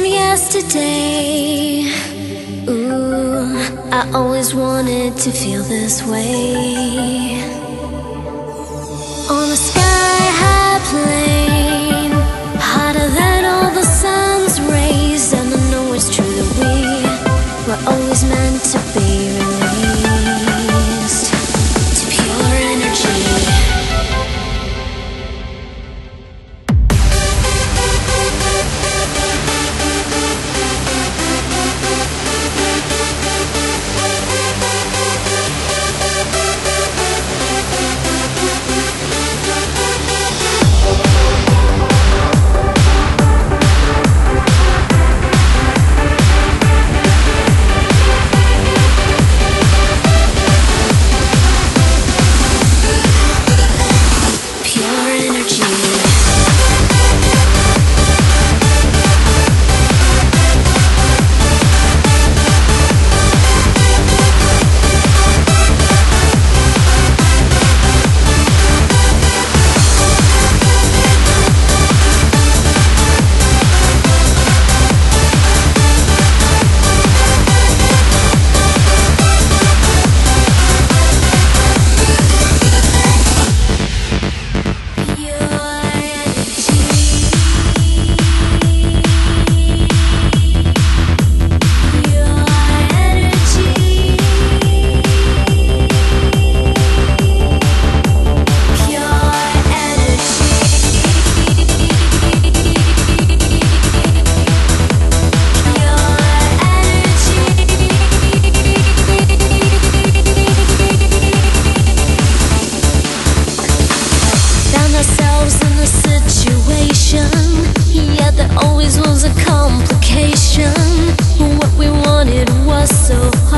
yesterday. Ooh, I always wanted to feel this way. On a sky. so